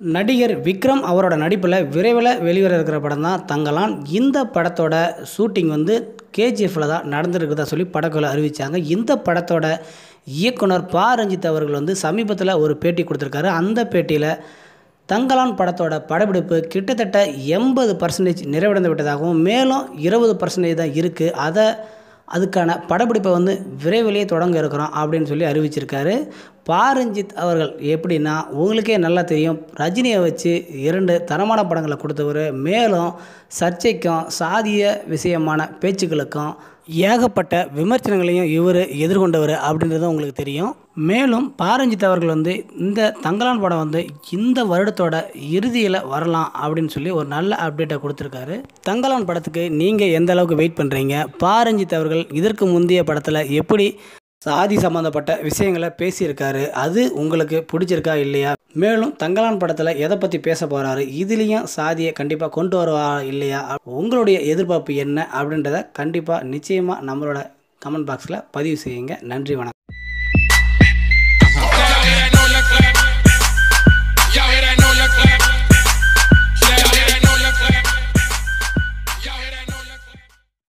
நடிகர் விக்ரம் அவரோட நடிப்பில் விரைவில் வெளிவர இருக்கிற படம் தான் தங்கலான். இந்த படத்தோட ஷூட்டிங் வந்து கேஜிஎஃப்பில் தான் நடந்துருக்குதா சொல்லி படக்குழு அறிவித்தாங்க இந்த படத்தோட இயக்குனர் பா. ரஞ்சித் அவர்கள் வந்து சமீபத்தில் ஒரு பேட்டி கொடுத்துருக்காரு. அந்த பேட்டியில் தங்கலான் படத்தோட படப்பிடிப்பு கிட்டத்தட்ட எண்பது பர்சன்டேஜ் நிறைவடைந்து விட்டதாகவும் மேலும் இருபது பர்சன்டேஜ் தான் இருக்குது அதை அதுக்கான படப்பிடிப்பை வந்து விரைவிலேயே தொடங்க இருக்கிறோம் அப்படின்னு சொல்லி அறிவிச்சிருக்காரு. பாரஞ்சித் அவர்கள் எப்படின்னா உங்களுக்கே நல்லா தெரியும் ரஜினியை வச்சு இரண்டு தரமான படங்களை கொடுத்தவர். மேலும் சர்ச்சைக்கும் சாதிய விஷயமான பேச்சுக்களுக்கும் ஏகப்பட்ட விமர்சனங்களையும் இவர் எதிர்கொண்டவர் அப்படின்றது உங்களுக்கு தெரியும். மேலும் பாரஞ்சித் அவர்கள் வந்து இந்த தங்கலான் படம் வந்து இந்த வருடத்தோட இறுதியில் வரலாம் அப்படின்னு சொல்லி ஒரு நல்ல அப்டேட்டை கொடுத்துருக்காரு. தங்கலான் படத்துக்கு நீங்கள் எந்த அளவுக்கு வெயிட் பண்ணுறீங்க பாரஞ்சித் அவர்கள் இதற்கு முந்தைய படத்தில் எப்படி சாதி சம்மந்தப்பட்ட விஷயங்களை பேசியிருக்காரு. அது உங்களுக்கு பிடிச்சிருக்கா இல்லையா? மேலும் தங்கலான் படத்தில் எதை பற்றி பேச போகிறாரு இதுலேயும் சாதியை கண்டிப்பாக கொண்டு வருவா இல்லையா? உங்களுடைய எதிர்பார்ப்பு என்ன அப்படின்றத கண்டிப்பாக நிச்சயமாக நம்மளோட கமெண்ட் பாக்ஸில் பதிவு செய்யுங்க. நன்றி வணக்கம்.